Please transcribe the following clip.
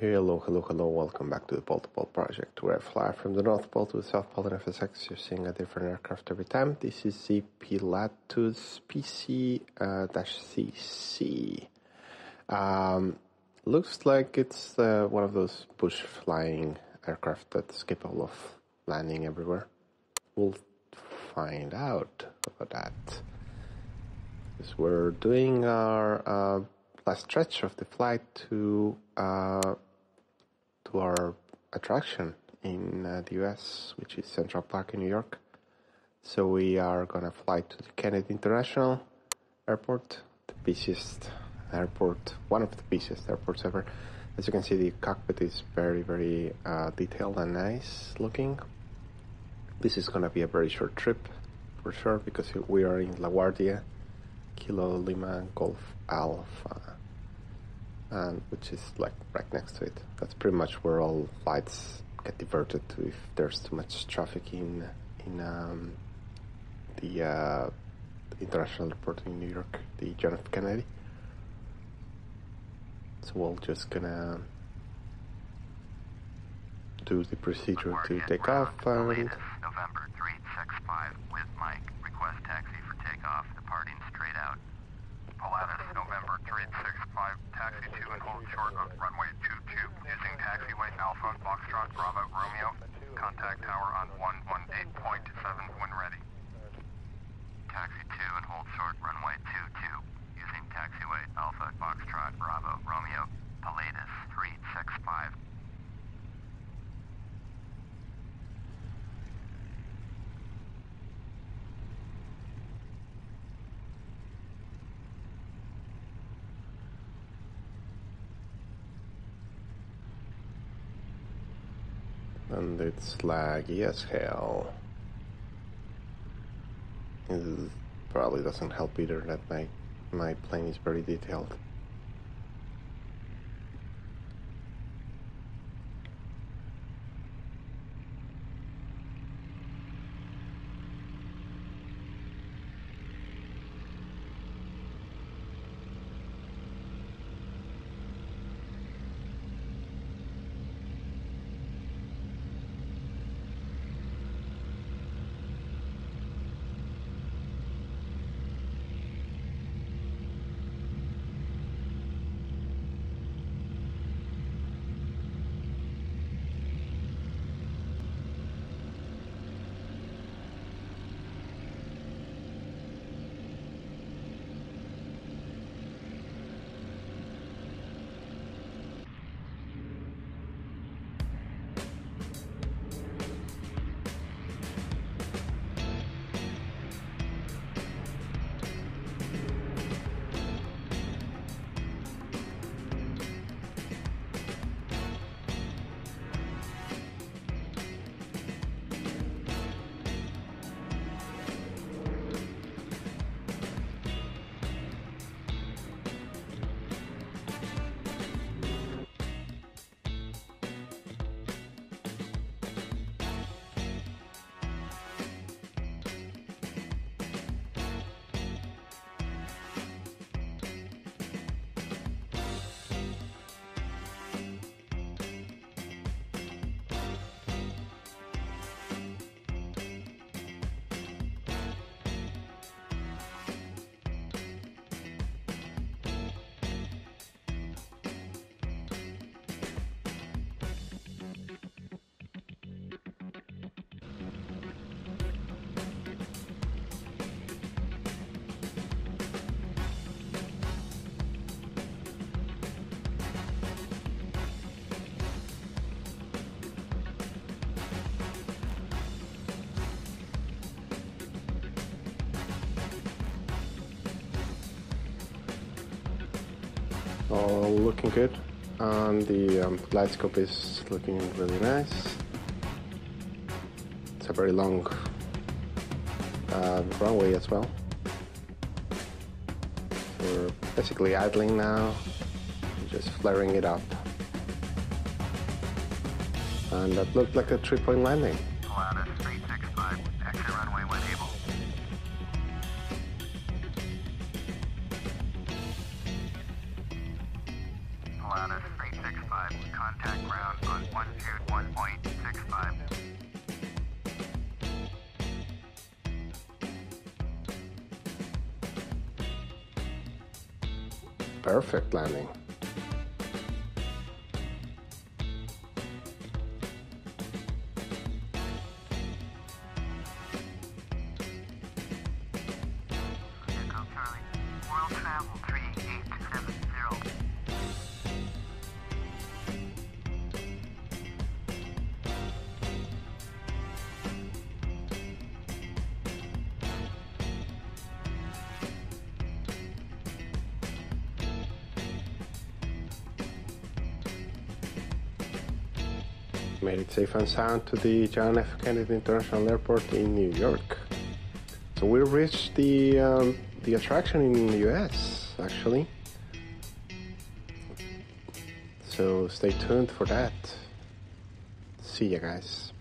Hello, hello, hello, welcome back to the Pole to Pole project where I fly from the North Pole to the South Pole in FSX. You're seeing a different aircraft every time. This is the Pilatus PC-6C. Um, looks like it's uh, one of those bush flying aircraft that's capable of landing everywhere. We'll find out about that. Because we're doing our uh, last stretch of the flight to uh, to our attraction in uh, the US, which is Central Park in New York. So we are gonna fly to the Kennedy International Airport, the busiest airport, one of the busiest airports ever. As you can see, the cockpit is very, very uh, detailed and nice looking. This is gonna be a very short trip, for sure, because we are in LaGuardia, Kilo Lima Golf Alpha and which is like right next to it. That's pretty much where all flights get diverted to if there's too much traffic in in um, the, uh, international airport in New York, the John F. Kennedy. So we're just gonna do the procedure to take off and short of runway 22, using taxiway Alpha Foxtrot Bravo Romeo, contact tower on 118.7 when ready. Taxi 2 and hold short runway 22, using taxiway Alpha Foxtrot Bravo Romeo, Pilatus 365. And it's laggy as hell. It probably doesn't help either that my my plane is very detailed. All looking good. And the um, scope is looking really nice. It's a very long uh, runway as well. We're basically idling now just flaring it up. And that looked like a three point landing Pilatus 365, Contact ground on 121.65. Perfect landing. Made it safe and sound to the John F. Kennedy International Airport in New York. So we reached the um, the attraction in the U.S. actually. So stay tuned for that. See you guys.